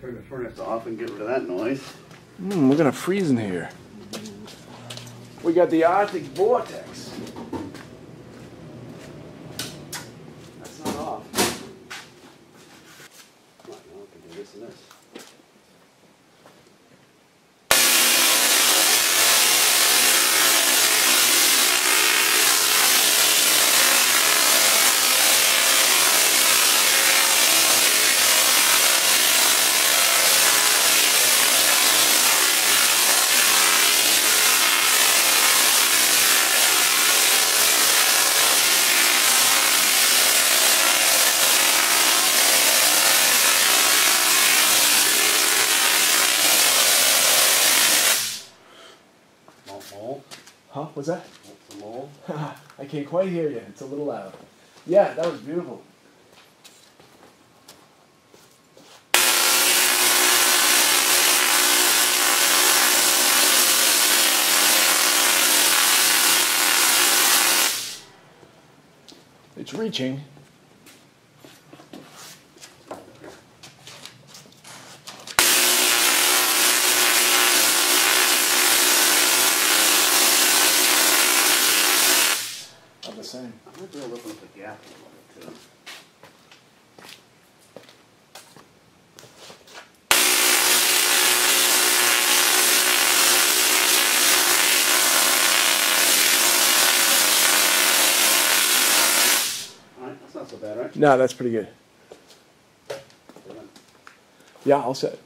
Turn the furnace off and get rid of that noise. Mm, we're gonna freeze in here. We got the Arctic vortex. That's not off. Come on, we can do this and this. Mole, mole, Huh? What's that? What's the mole. I can't quite hear you. It's a little loud. Yeah, that was beautiful. It's reaching. The same. I might be able to open up the gap a little bit too. That's not so bad, right? No, that's pretty good. Yeah, I'll set.